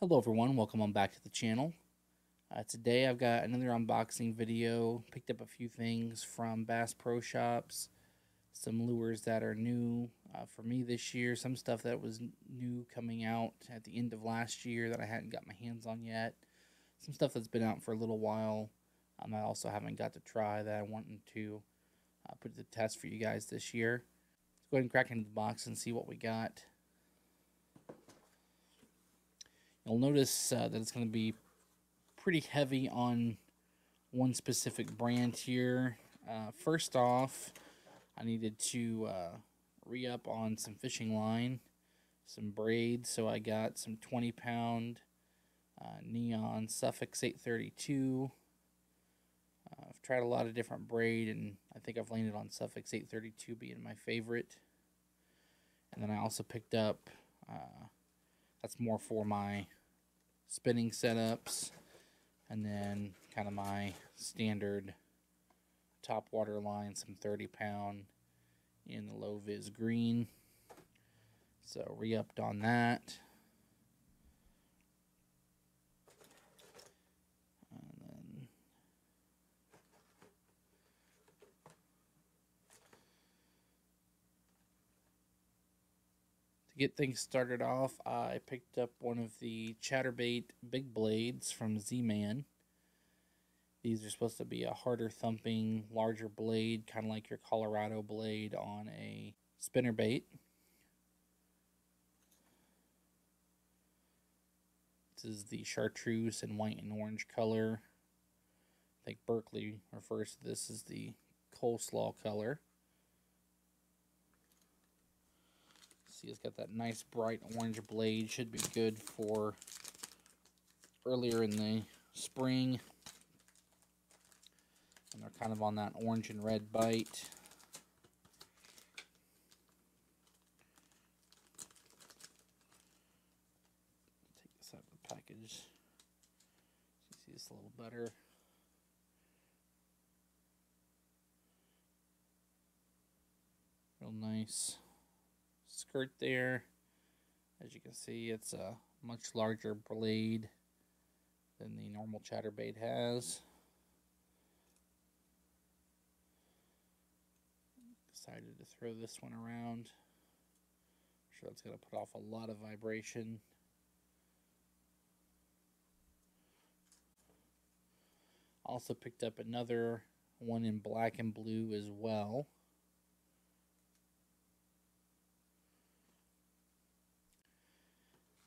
Hello everyone, welcome on back to the channel. Uh, today I've got another unboxing video. Picked up a few things from Bass Pro Shops. Some lures that are new uh, for me this year. Some stuff that was new coming out at the end of last year that I hadn't got my hands on yet. Some stuff that's been out for a little while. Um, I also haven't got to try that I wanted to uh, put to the test for you guys this year. Let's go ahead and crack into the box and see what we got. You'll notice uh, that it's going to be pretty heavy on one specific brand here. Uh, first off, I needed to uh, re-up on some fishing line, some braid, so I got some 20 pound uh, neon Suffix 832. Uh, I've tried a lot of different braid, and I think I've landed on Suffix 832 being my favorite. And then I also picked up uh, that's more for my spinning setups and then kind of my standard top water line some 30 pound in the low vis green. So re-upped on that To get things started off, I picked up one of the Chatterbait Big Blades from Z-Man. These are supposed to be a harder thumping, larger blade, kind of like your Colorado blade on a spinnerbait. This is the chartreuse and white and orange color. I think Berkley refers to this as the coleslaw color. See it's got that nice bright orange blade. Should be good for earlier in the spring. And they're kind of on that orange and red bite. Take this out of the package. See this a little better. Real nice skirt there. As you can see, it's a much larger blade than the normal chatterbait has. Decided to throw this one around. I'm sure that's going to put off a lot of vibration. Also picked up another one in black and blue as well.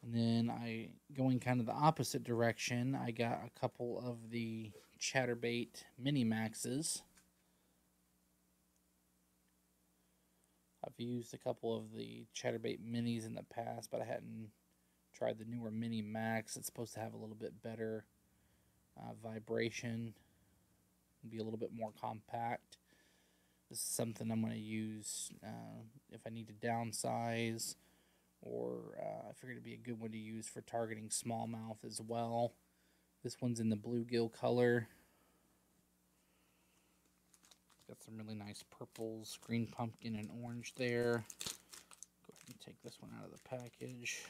And then I, going kind of the opposite direction, I got a couple of the Chatterbait Mini Maxes. I've used a couple of the Chatterbait Minis in the past, but I hadn't tried the newer Mini Max. It's supposed to have a little bit better uh, vibration, be a little bit more compact. This is something I'm going to use uh, if I need to downsize or uh, I figured it'd be a good one to use for targeting smallmouth as well. This one's in the bluegill color. Got some really nice purples, green pumpkin, and orange there. Go ahead and take this one out of the package.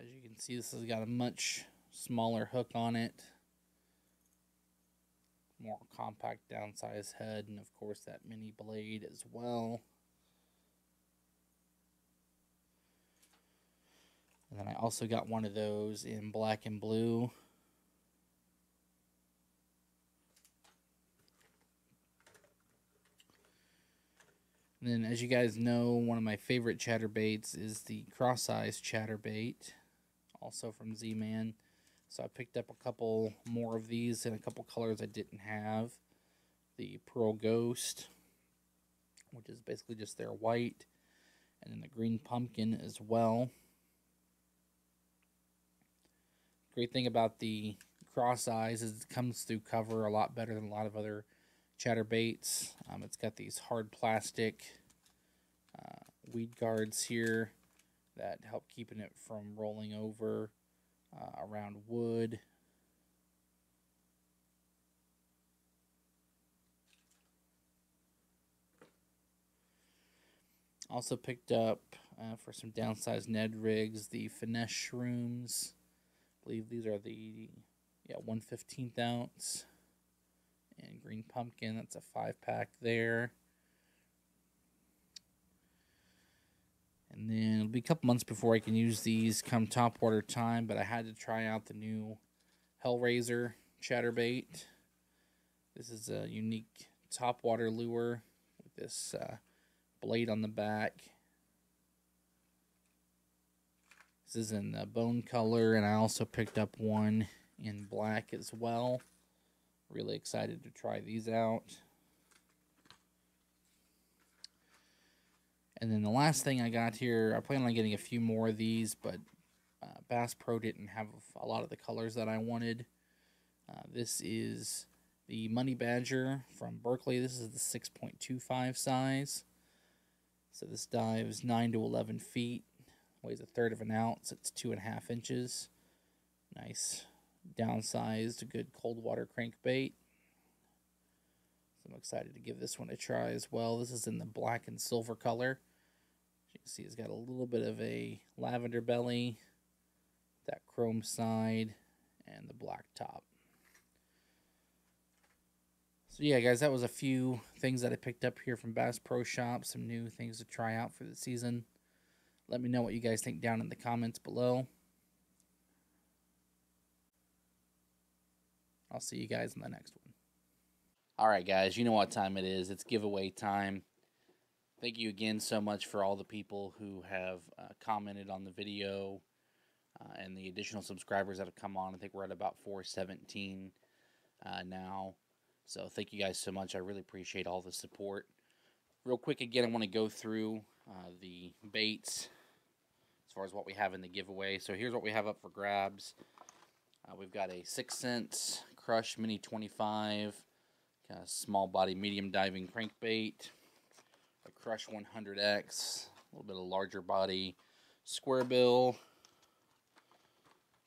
As you can see, this has got a much smaller hook on it. More compact downsized head, and of course that mini blade as well. And then I also got one of those in black and blue. And then, as you guys know, one of my favorite chatterbaits is the cross-eyes chatterbait also from Z-Man. So I picked up a couple more of these in a couple colors I didn't have. The Pearl Ghost, which is basically just their white, and then the Green Pumpkin as well. Great thing about the cross eyes is it comes through cover a lot better than a lot of other chatterbaits. Um, it's got these hard plastic uh, weed guards here that help keeping it from rolling over uh, around wood. Also picked up uh, for some downsized Ned rigs the finesse shrooms. I believe these are the yeah one fifteenth ounce and green pumpkin. That's a five pack there. And then it'll be a couple months before I can use these come top water time, but I had to try out the new Hellraiser chatterbait. This is a unique top water lure with this uh, blade on the back. This is in the bone color, and I also picked up one in black as well. Really excited to try these out. And then the last thing I got here, I plan on getting a few more of these, but uh, Bass Pro didn't have a lot of the colors that I wanted. Uh, this is the Money Badger from Berkley. This is the 6.25 size. So this dives 9 to 11 feet, weighs a third of an ounce. It's two and a half inches. Nice downsized, good cold water crankbait. So I'm excited to give this one a try as well. This is in the black and silver color. Can see, it's got a little bit of a lavender belly, that chrome side, and the black top. So yeah, guys, that was a few things that I picked up here from Bass Pro Shop. Some new things to try out for the season. Let me know what you guys think down in the comments below. I'll see you guys in the next one. All right, guys, you know what time it is. It's giveaway time. Thank you again so much for all the people who have uh, commented on the video uh, and the additional subscribers that have come on. I think we're at about 417 uh, now. So thank you guys so much. I really appreciate all the support. Real quick, again, I want to go through uh, the baits as far as what we have in the giveaway. So here's what we have up for grabs. Uh, we've got a 6th Sense Crush Mini 25, kind of small body medium diving crankbait, a Crush 100X, a little bit of larger body square bill.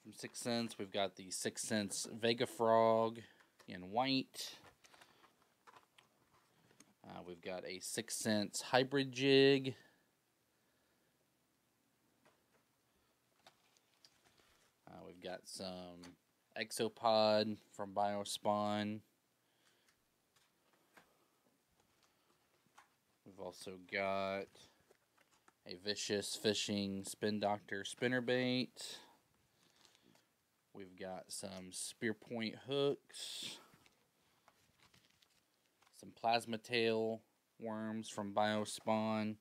From 6th Sense, we've got the 6th Sense Vega Frog in white. Uh, we've got a 6 cents hybrid jig. Uh, we've got some Exopod from Biospawn. We've also got a Vicious Fishing Spin Doctor spinnerbait. We've got some spear point hooks. Some plasma tail worms from Biospawn.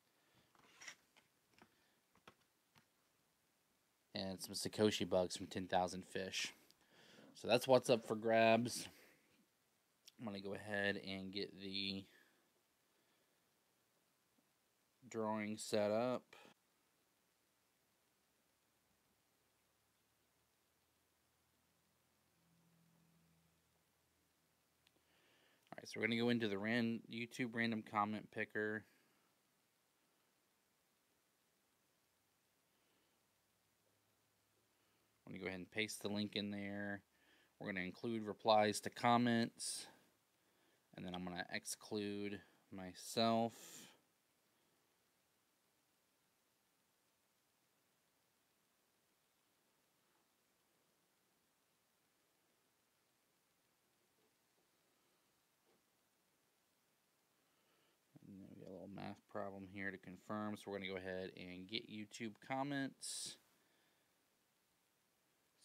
And some Sakoshi bugs from 10,000 Fish. So that's what's up for grabs. I'm going to go ahead and get the drawing set up. Alright, so we're going to go into the ran YouTube random comment picker. I'm going to go ahead and paste the link in there. We're going to include replies to comments. And then I'm going to exclude myself. And then we got a little math problem here to confirm. So we're going to go ahead and get YouTube comments.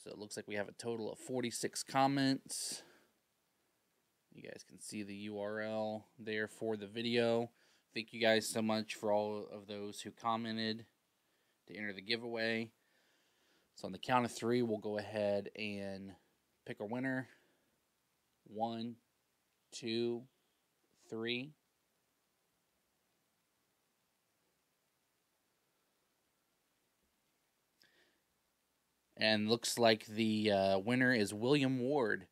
So it looks like we have a total of 46 comments. You guys can see the URL there for the video. Thank you guys so much for all of those who commented to enter the giveaway. So on the count of three, we'll go ahead and pick a winner. One, two, three. And looks like the uh, winner is William Ward.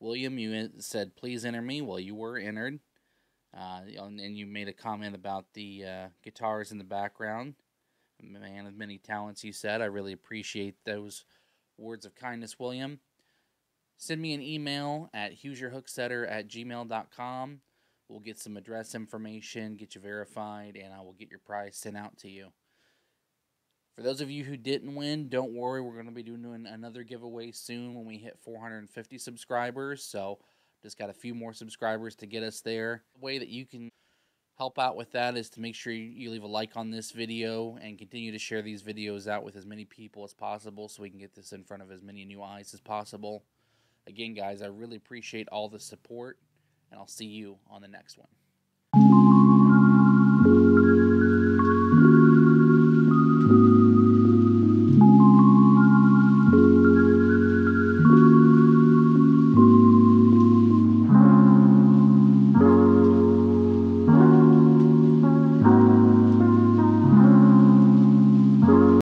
William, you said, please enter me. Well, you were entered. Uh, and you made a comment about the uh, guitars in the background. Man of many talents, you said. I really appreciate those words of kindness, William. Send me an email at hoosierhooksetter at gmail.com. We'll get some address information, get you verified, and I will get your prize sent out to you. For those of you who didn't win, don't worry. We're going to be doing another giveaway soon when we hit 450 subscribers. So, just got a few more subscribers to get us there. The way that you can help out with that is to make sure you leave a like on this video and continue to share these videos out with as many people as possible so we can get this in front of as many new eyes as possible. Again, guys, I really appreciate all the support, and I'll see you on the next one.